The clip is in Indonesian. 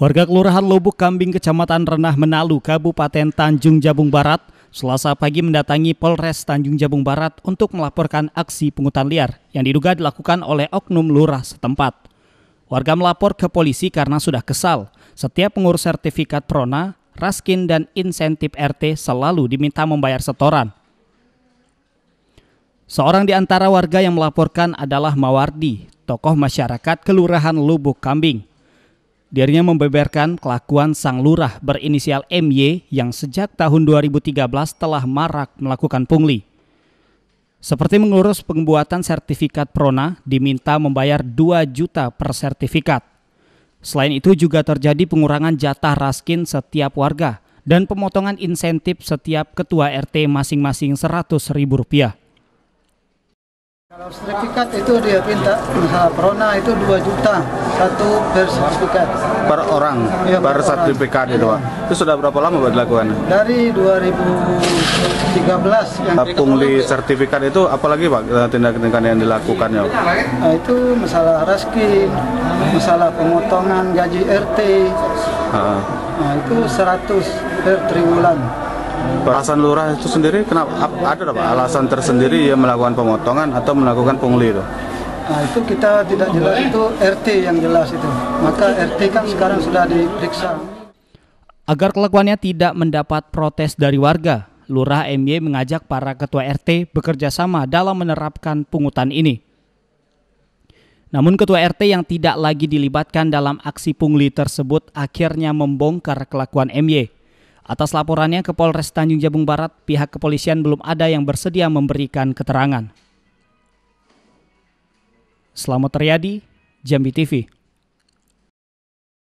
Warga Kelurahan Lubuk Kambing, Kecamatan Renah Menalu, Kabupaten Tanjung Jabung Barat, selasa pagi mendatangi Polres Tanjung Jabung Barat untuk melaporkan aksi pungutan liar yang diduga dilakukan oleh oknum lurah setempat. Warga melapor ke polisi karena sudah kesal. Setiap pengurus sertifikat Prona, Raskin, dan insentif RT selalu diminta membayar setoran. Seorang di antara warga yang melaporkan adalah Mawardi, tokoh masyarakat Kelurahan Lubuk Kambing. Dirinya membeberkan kelakuan sang lurah berinisial MY yang sejak tahun 2013 telah marak melakukan pungli. Seperti mengurus pembuatan sertifikat Prona, diminta membayar 2 juta per sertifikat. Selain itu juga terjadi pengurangan jatah raskin setiap warga dan pemotongan insentif setiap ketua RT masing-masing Rp100.000. Kalau sertifikat itu dia minta nah, Prona itu 2 juta satu per sertifikat. per orang Iya, per per sertifikat itu Pak. Itu sudah berapa lama Pak dilakukan? Dari 2013 yang Pungli sertifikat itu apalagi Pak tindakan yang dilakukannya? Pak? nah, itu masalah raskin, masalah pemotongan gaji RT. Heeh. Nah, itu 100 per triwulan. Alasan lurah itu sendiri kenapa ap- ada Pak alasan tersendiri ia melakukan pemotongan atau melakukan pungli itu? Nah, itu kita tidak jelas itu RT yang jelas itu. Maka RT kan sekarang sudah diperiksa. Agar kelakuannya tidak mendapat protes dari warga, Lurah MY mengajak para ketua RT bekerja sama dalam menerapkan pungutan ini. Namun ketua RT yang tidak lagi dilibatkan dalam aksi pungli tersebut akhirnya membongkar kelakuan MY. Atas laporannya ke Polres Tanjung Jabung Barat, pihak kepolisian belum ada yang bersedia memberikan keterangan. Selamat Riyadi, Jambi TV.